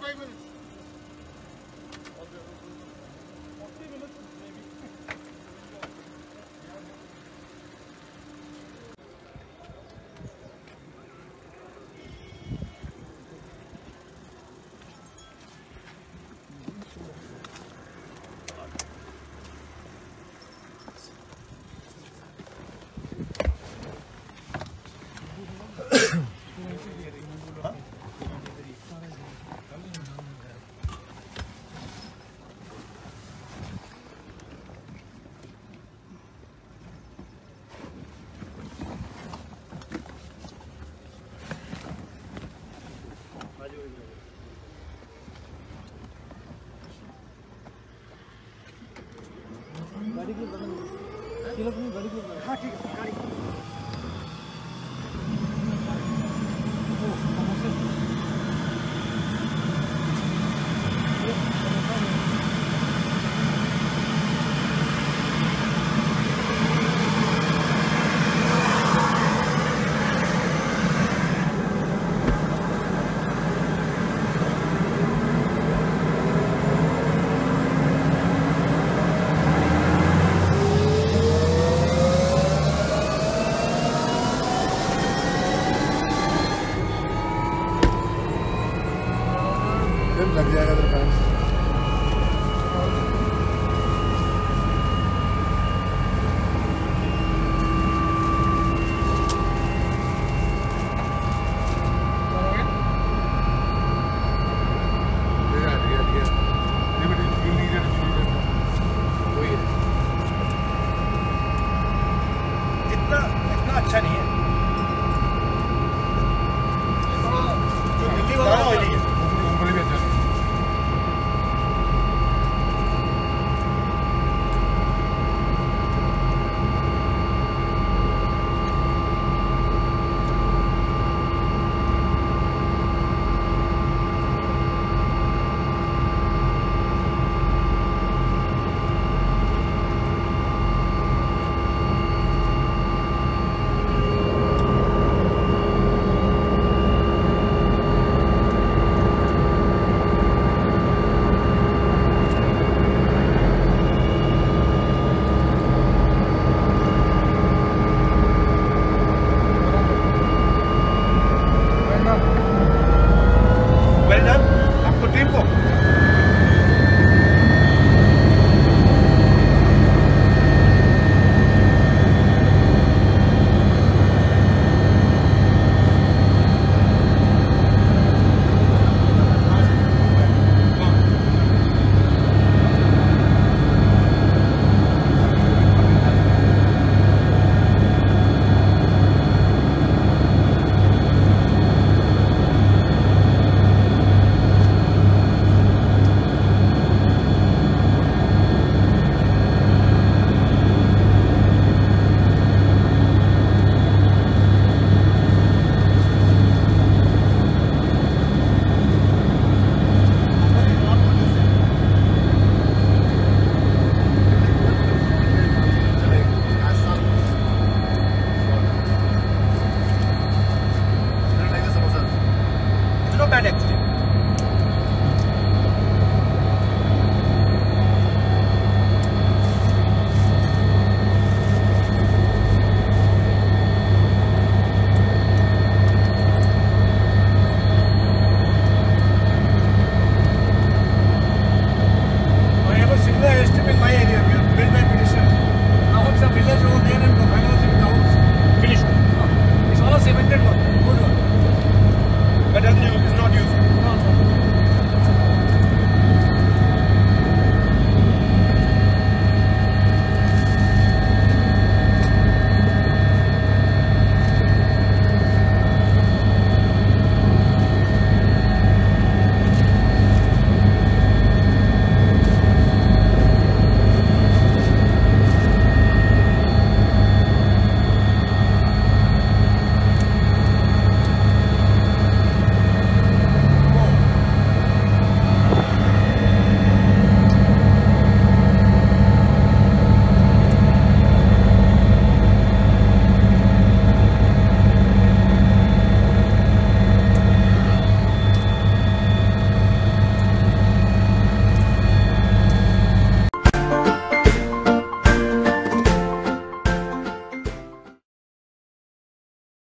45 minutes. हाँ ठीक है। Yeah.